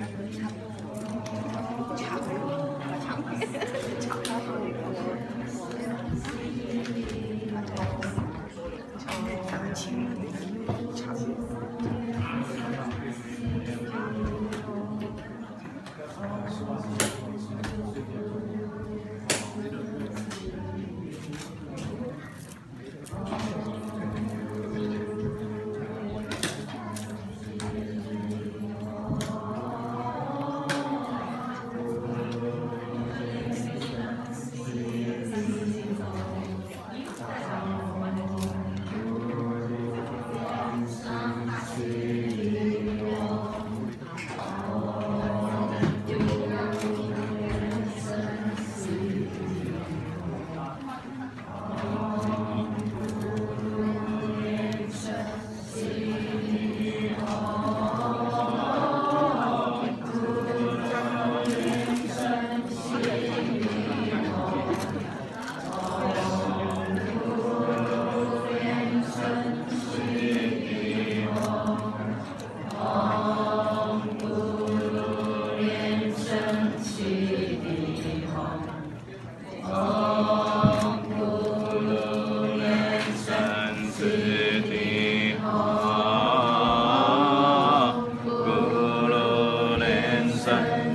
差不多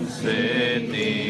see.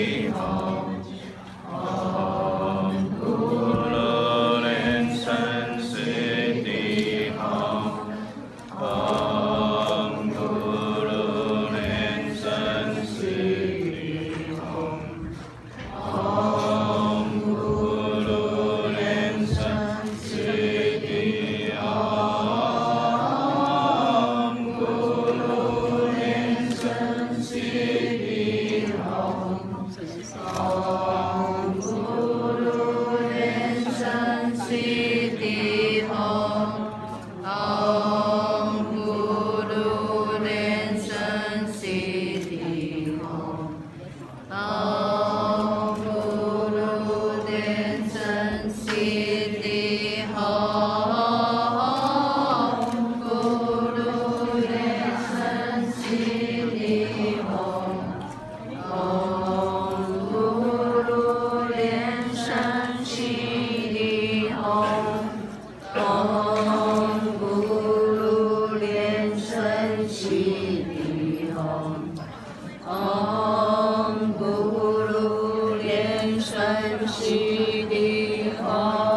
Shri Deha.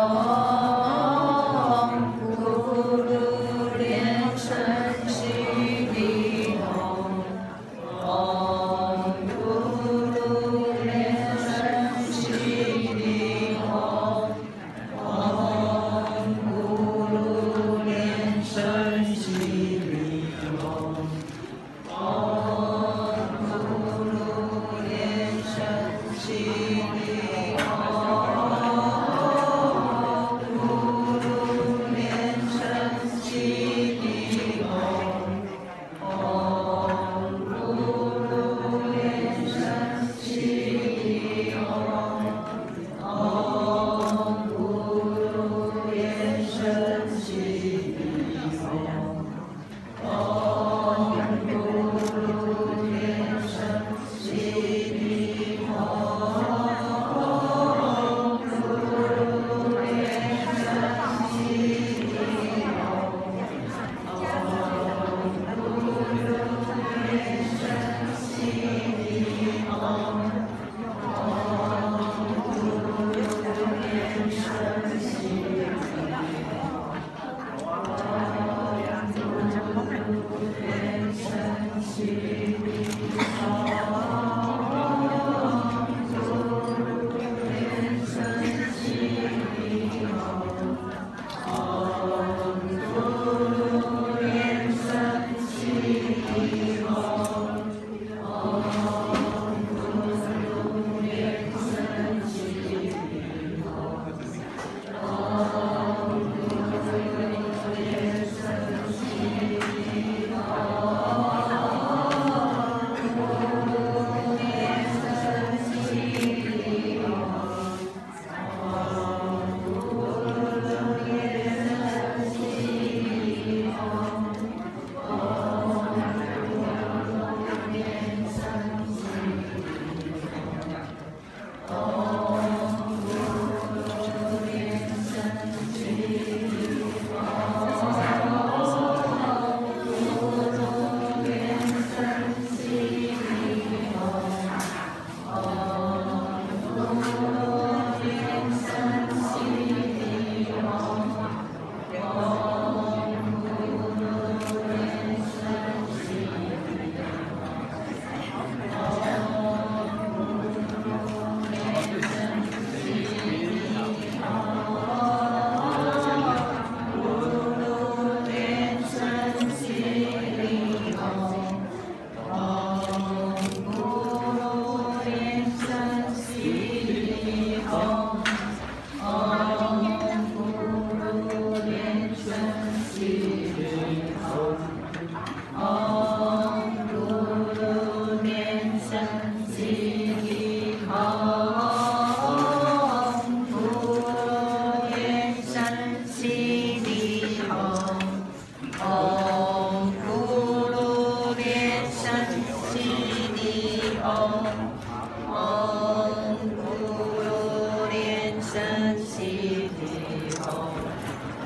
see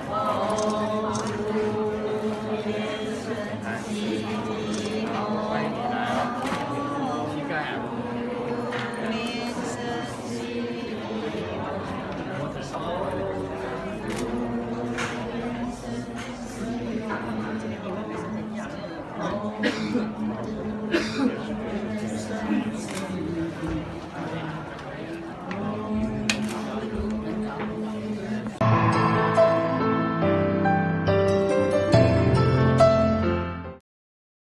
Om